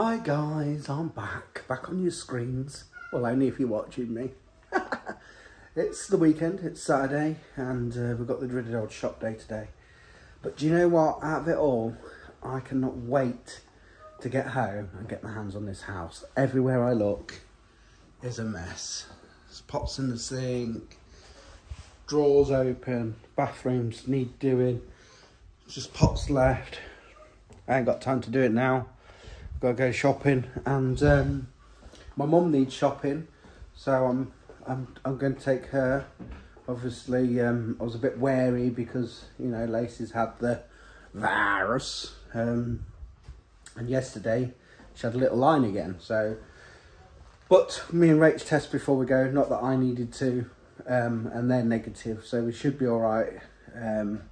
Hi guys, I'm back, back on your screens. Well, only if you're watching me. it's the weekend, it's Saturday, and uh, we've got the dreaded old shop day today. But do you know what? Out of it all, I cannot wait to get home and get my hands on this house. Everywhere I look is a mess. There's pots in the sink, drawers open, bathrooms need doing, just pots left. I ain't got time to do it now got to go shopping and um, my mum needs shopping so I'm I'm I'm going to take her. Obviously um, I was a bit wary because you know Lacey's had the virus um, and yesterday she had a little line again so. But me and Rach test before we go not that I needed to um, and they're negative so we should be all right. Um,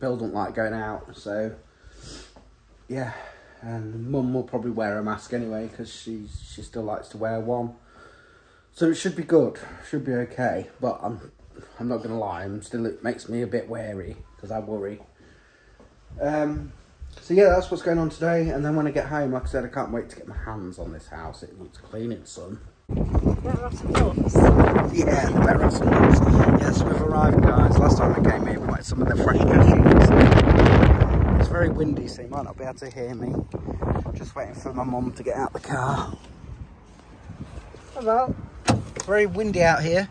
Bill don't like going out so yeah and mum will probably wear a mask anyway because she she still likes to wear one so it should be good should be okay but i'm i'm not gonna lie i'm still it makes me a bit wary because i worry um so yeah that's what's going on today and then when i get home like i said i can't wait to get my hands on this house it needs cleaning son Yeah, better have some nuts. Yes, we've arrived, guys. Last time I came here, we wanted some of the fresh cashews. Very windy, so you might not be able to hear me. Just waiting for my mum to get out the car. Hello. Very windy out here.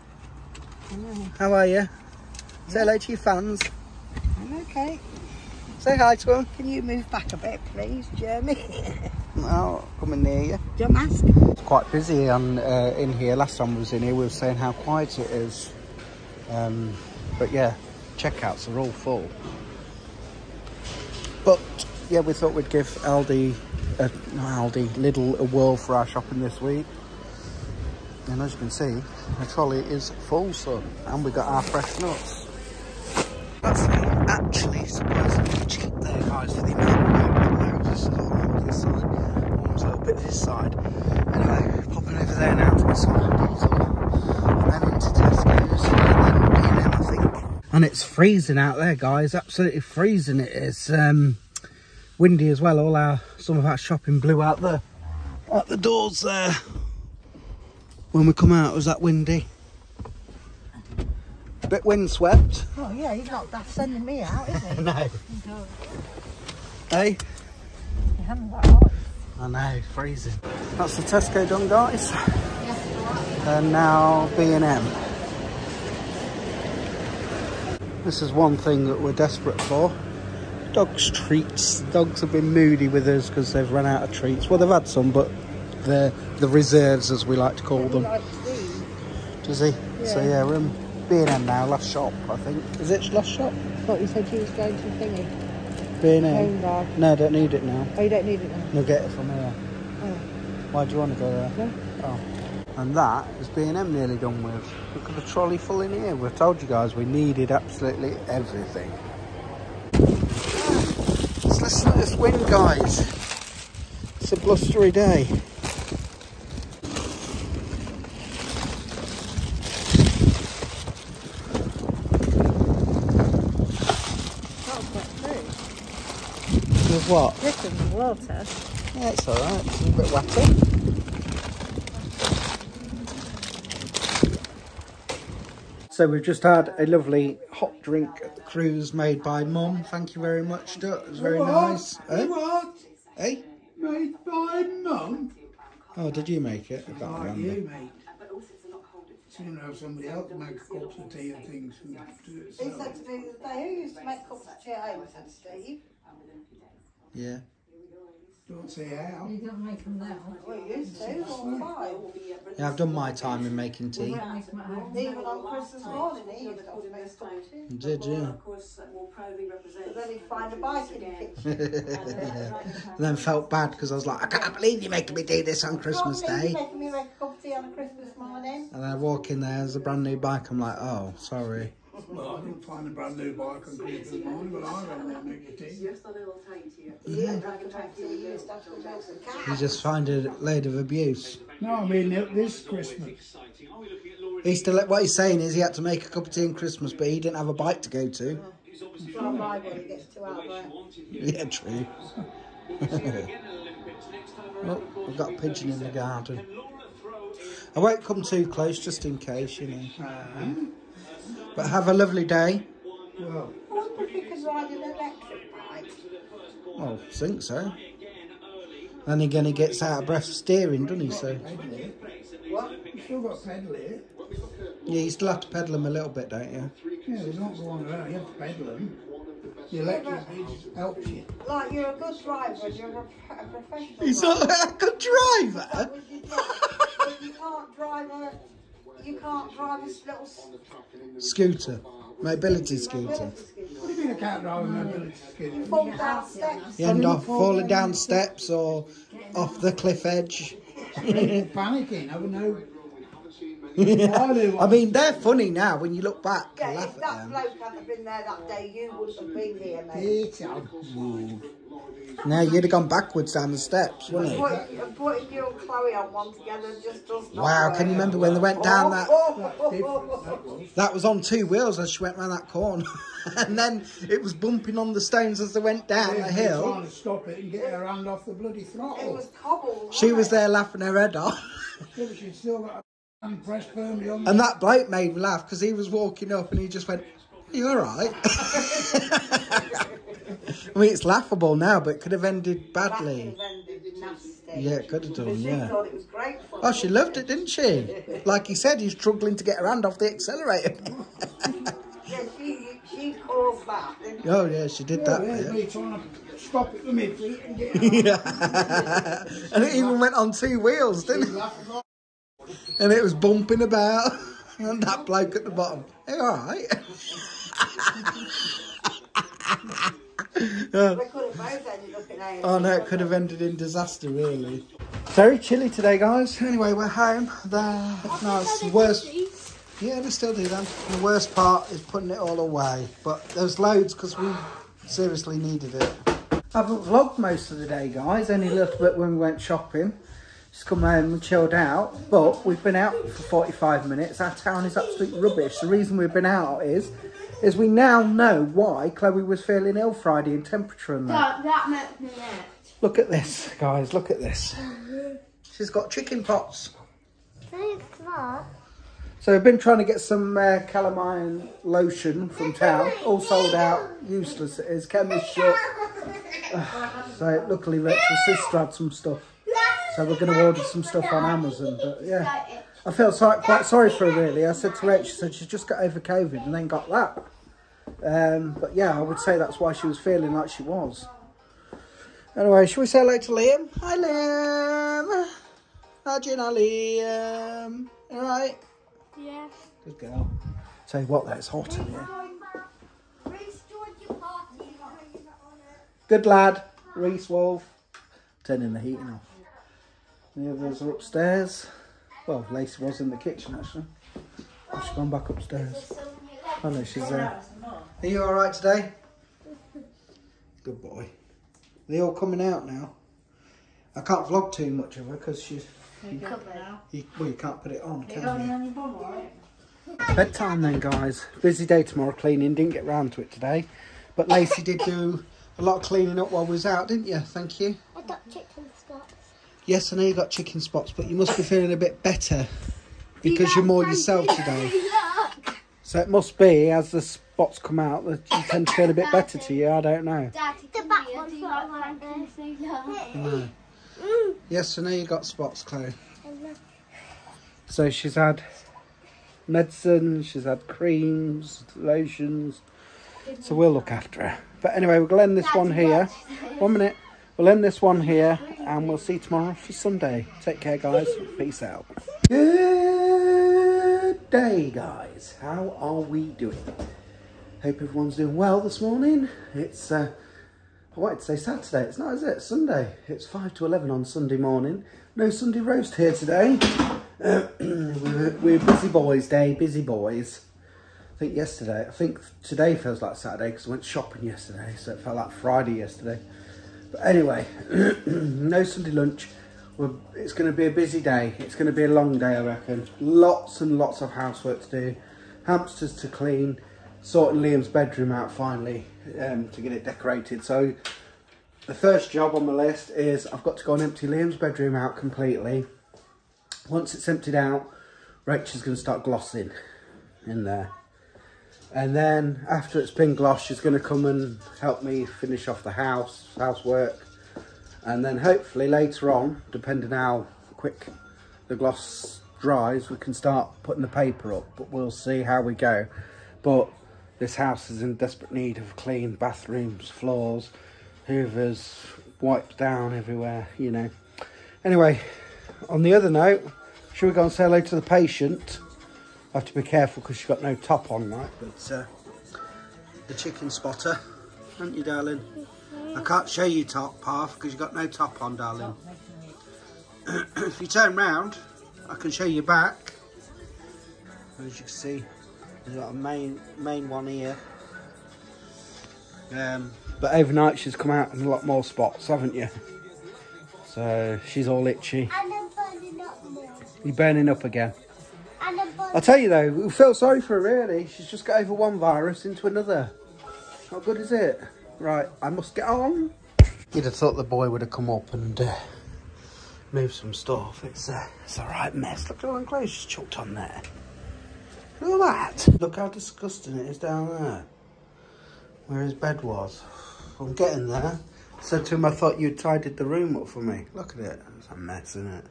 How are you? Say hello to your fans. I'm okay. Say hi to them. Can you move back a bit, please, Jeremy? No, coming near you. Your mask? It's quite busy on, uh, in here. Last time I was in here, we were saying how quiet it is. Um, but yeah, checkouts are all full. But yeah, we thought we'd give Aldi, uh, not Aldi, Lidl a whirl for our shopping this week. And as you can see, the trolley is full, son. And we got our fresh nuts. That's actually surprisingly cheap there, guys, for the amount of houses all on this side. Almost a little bit this side. Anyway, popping over there now to get some diesel. And then into Tesco's. And then B&M, I think. And it's freezing out there, guys. Absolutely freezing it is. Um, windy as well. All our, some of our shopping blew out the, out the doors there. When we come out, it was that windy. A bit windswept. Oh, yeah, he's not that's sending me out, is he? no. Hey? he hasn't got. I know, freezing. That's the Tesco done, guys. Yeah. And now B&M. This is one thing that we're desperate for. Dogs treats. Dogs have been moody with us because they've run out of treats. Well, they've had some, but they're the reserves, as we like to call them. Does he? So Yeah. yeah, we're in B&M now. Last shop, I think. Is it last shop? Thought you said you was going to thingy. B&M. No, I don't need it now. Oh, you don't need it now? We'll get it from here. Oh, Why do you want to go there? no? Oh. And that is B&M nearly done with. Look at the trolley full in here. We've told you guys we needed absolutely everything. Let's listen to this wind, guys. It's a blustery day. That was. With what? Listen, water. Yeah, it's alright. It's a bit wetter. So we've just had a lovely hot drink at the cruise made by Mum. Thank you very much, Duck. It was very nice. Eh? What? Eh? Made by mum? Oh, did you make it? I can't Like remember. you, mate. Soon have somebody else make cups of tea and things and do it He said to me the day, who used to make cups of tea at home? I said, Steve. Yeah. Don't say how. You don't make them now. Well, you used to, all the time. Yeah, I've done my time in making tea. Don't make them at home. Even on Christmas morning, he used to make of tea. Did you? But then he'd find a bike in the kitchen. Uh, then felt bad because I was like, I can't believe you're making me do this on Christmas Day. you're making me make a cup of tea on a Christmas morning. And I walk in there, there's a brand new bike. I'm like, oh, sorry. Well, I didn't find a brand new bike on Christmas morning, but I don't want to make the tea. You didn't have to make tea, you used to have to milk the cat. You just find a load of abuse. No, I mean this Christmas. He's still, what he's saying is he had to make a cup of tea on Christmas, but he didn't have a bike to go to. Well, my one, it gets too out there. Yeah, true. Oh, we've got a pigeon in the garden. I won't come too close just in case, you know. Uh-huh. But have a lovely day. Well, I wonder if you could ride an electric bike. Oh, I think so. Then again, he gets out of breath steering, doesn't he? So. What? You still got to pedal it. yeah, you still have to pedal him a little bit, don't you? Yeah, they don't go on around. You have to pedal him. The electric helps you. Like you're a good driver, you're a, a professional. He's driver. not a good driver. But you can't- but you can't drive a, you can't drive a little Scooter, mobility scooter. What do you mean I can't drive a mobility scooter? Fall down steps. You end off falling down steps or off the cliff edge. Panicking, I would know. I. I mean, they're funny now when you look back Yeah, laugh if at that them. bloke hadn't been there that day, you wouldn't have been here, mate. It's out. You'd have gone backwards down the steps, wouldn't it? Putting, putting you and Chloe on one together just does not Wow, work. can you remember when they went down oh, that? Oh, oh, Different, oh, oh, oh. that was. On two wheels as she went round that corner. and then it was bumping on the stones as they went down the hill. Trying to stop it and get her hand off the bloody throttle. It was cobbled. She was wasn't it? there laughing her head off. Yeah, but she's still got her hand pressed firmly on And that bloke made me laugh because he was walking up and he just went, Are you alright? I mean, it's laughable now, but it could have ended badly. could have ended nasty. Yeah, it could have done, yeah. thought it was great fun. Oh, she loved it, didn't she? Like he said, he's struggling to get her hand off the accelerator. Yeah, she, she caused that. oh, yeah, she did Yeah, that. there's bit. me trying to stop it with my feet and get her Yeah. and it even went on two wheels, didn't it? Laughing like And it was bumping about. And that bloke at the bottom. Hey, alright. Uh, they could have both ended up in A&E. Oh no, it could have ended in disaster, really. Very chilly today, guys. Anyway, we're home. The no, it's the worst. Yeah, they still do them. The worst part is putting it all away. But there's loads because we seriously needed it. I haven't vlogged most of the day, guys. Only a little bit when we went shopping. Just come home and chilled out. But we've been out for 45 minutes. Our town is absolute rubbish. The reason we've been out is, is we now know why Chloe was feeling ill Friday in temperature and that. That, that makes me mad. Look at this, guys. Look at this. She's got chicken pox. Thanks, Mom. So we've been trying to get some uh, calamine lotion from town. All sold out. Useless it is. Chemist shop. So luckily Rachel's sister had some stuff. So we're going to order some stuff on Amazon. But yeah, I felt so, quite sorry for her really. I said to Rachel, she said she's just got over COVID and then got that. Um, but yeah, I would say that's why she was feeling like she was. Anyway, shall we say hello to Liam? Hi Liam. Hi Gina Liam. All right. Yeah. Good girl. Tell you what, though, it's hot in here. Good lad, Reese Wolf. Turning the heating off. The others are upstairs. Well, Lacey was in the kitchen actually. Oh, She's gone back upstairs. Oh no, she's there. Are you alright today? Good boy. They're all coming out now. I can't vlog too much of her because she's. You, well, you can't put it on, can you? Bedtime then, guys. Busy day tomorrow cleaning. Didn't get round to it today. But Lacey did do a lot of cleaning up while we was out, didn't you? Thank you. I got chicken spots. Yes, I know you got chicken spots, but you must be feeling a bit better because you're more yourself today. Look! So it must be, as the spots come out, that you tend to feel a bit better to you. I don't know. Daddy, the back one's not like this. No. Mm. Yes, I know you got spots, Chloe. So she's had medicine, she's had creams, lotions. So we'll look after her. But anyway, we'll end this one here. One minute. We'll end this one here and we'll see you tomorrow for Sunday. Take care, guys. Peace out. Good day, guys. How are we doing? Hope everyone's doing well this morning. It's, uh, I wanted to say Saturday. It's not, is it? Sunday. It's 5 to 11 on Sunday morning. No Sunday roast here today. Uh, we're, we're busy boys day, busy boys. I think yesterday, I think today feels like Saturday because I went shopping yesterday, so it felt like Friday yesterday. But anyway, no Sunday lunch. We're, it's going to be a busy day. It's going to be a long day, I reckon. Lots and lots of housework to do. Hamsters to clean. Sorting Liam's bedroom out finally um, to get it decorated. So the first job on the list is I've got to go and empty Liam's bedroom out completely. Once it's emptied out, Rachel's going to start glossing in there. And then after it's been glossed, she's going to come and help me finish off the house, housework. And then hopefully later on, depending how quick the gloss dries, we can start putting the paper up. But we'll see how we go. But this house is in desperate need of clean bathrooms, floors, hoovers, wiped down everywhere, you know. Anyway, on the other note, should we go and say hello to the patient? I have to be careful because she's got no top on, right? But uh, the chicken spotter, aren't you, darling? I can't show you top half because you've got no top on, darling. if you turn round, I can show you back. As you can see, there's got a main main one here. Um, but overnight she's come out in a lot more spots, haven't you? So she's all itchy. And I'm burning up more. You're burning up again. I'll tell you though, we feel sorry for her really. She's just got over one virus into another. How good is it? Right, I must get on. You'd have thought the boy would have come up and uh, moved some stuff. It's, uh, it's a right mess. Look at all the clothes she's chucked on there. Look at that. Look how disgusting it is down there. Where his bed was. I'm getting there. Said to him, I thought you'd tidied the room up for me. Look at it. It's a mess, isn't it?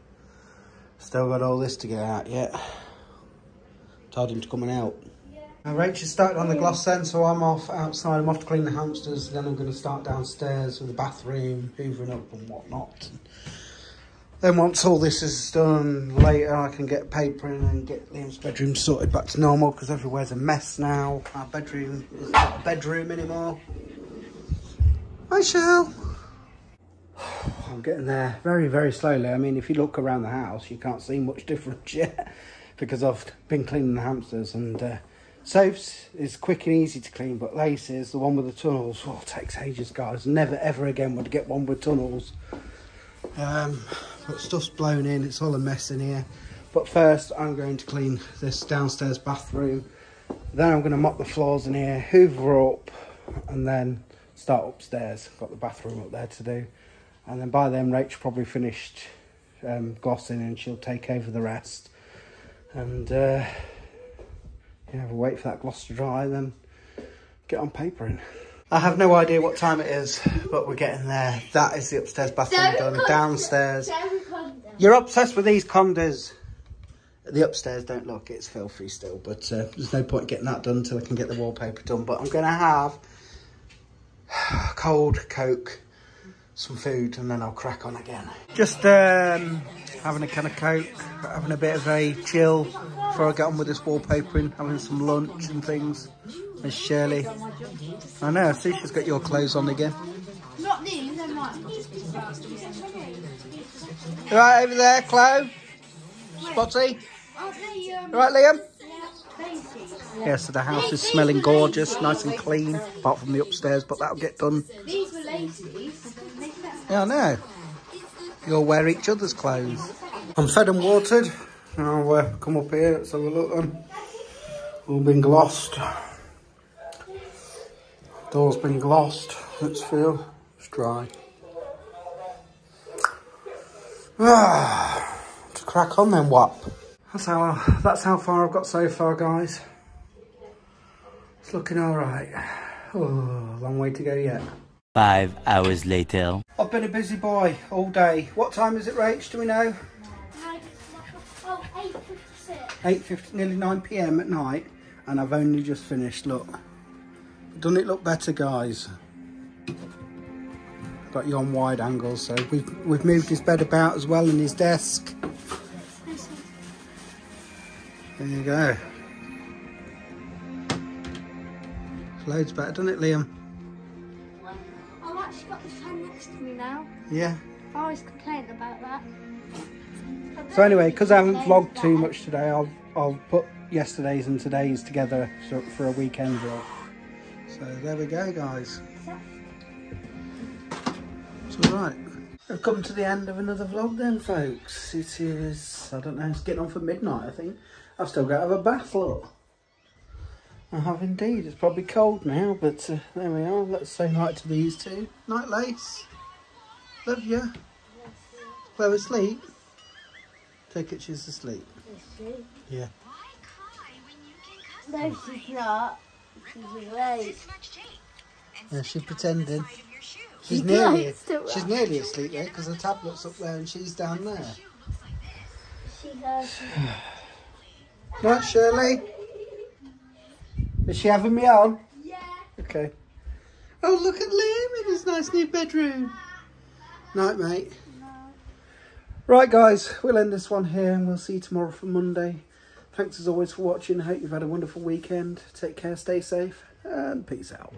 Still got all this to get out yet. Told him to come and help. Now Rachel started on the gloss then, so I'm off outside. I'm off to clean the hamsters. Then I'm going to start downstairs with the bathroom, hoovering up and whatnot. Then once all this is done, later I can get paper in and get Liam's bedroom sorted back to normal because everywhere's a mess now. Our bedroom is not a bedroom anymore. Hi, Shell. I'm getting there very, very slowly. I mean, if you look around the house, you can't see much difference yet because I've been cleaning the hamsters and uh, Soph's is quick and easy to clean, but Laces, the one with the tunnels, oh, takes ages, guys. Never, ever again would get one with tunnels. Um, but stuff's blown in, it's all a mess in here. But first, I'm going to clean this downstairs bathroom. Then I'm going to mop the floors in here, hoover up, and then start upstairs. Got the bathroom up there to do. And then by then, Rach probably finished um, glossing and she'll take over the rest. And uh, yeah, we'll wait for that gloss to dry, then get on papering. I have no idea what time it is, but we're getting there. That is the upstairs bathroom done. Downstairs. You're obsessed with these condas. The upstairs don't look, it's filthy still, but uh, there's no point getting that done until I can get the wallpaper done. But I'm going to have cold Coke, some food, and then I'll crack on again. Just um, having a can of Coke, having a bit of a chill before I get on with this wallpapering, having some lunch and things. There's Shirley. I know, I see she's got your clothes on again. Not these, they're mine. Right over there, Chloe? Spotty? Aren't they, um, right, Liam? basic? Yeah, so the house is smelling gorgeous, nice and clean, apart from the upstairs, but that'll get done. These were laces. Yeah, I know. You'll wear each other's clothes. I'm fed and watered. I'll uh, come up here, let's have a look then. All been glossed. Door's been glossed. Let's feel. It's dry. Ah, to crack on then, what? That's how that's how far I've got so far, guys. It's looking all right. Oh, long way to go yet. Five hours later. I've been a busy boy all day. What time is it, Rach? Do we know? Oh, 8.56. 8.50, nearly 9 p.m. at night, and I've only just finished. Look, doesn't it look better, guys? Got you on wide angles, so we've we've moved his bed about as well and his desk. There you go. Loads better, doesn't it, Liam? Yeah. I always complain about that. So anyway, because I haven't vlogged too much today, I'll I'll put yesterday's and today's together so, for a weekend vlog. So there we go, guys. It's all right. We've come to the end of another vlog then, folks. It is, I don't know, it's getting on for midnight, I think. I've still got to have a bath, look. I have indeed. It's probably cold now, but uh, there we are. Let's say night to these two. Night, Lace. Love you. Well, asleep. Take it she's asleep. Yeah. No, she's not. She's awake. Yeah, she's pretending. She She's nearly, she's nearly asleep there because the tablet's up there and she's down there. She. Right, Shirley? Is she having me on? Yeah. Okay. Oh, look at Liam in his nice new bedroom. Night, mate. Right, guys, we'll end this one here and we'll see you tomorrow for Monday. Thanks as always for watching. I hope you've had a wonderful weekend. Take care, stay safe, and peace out.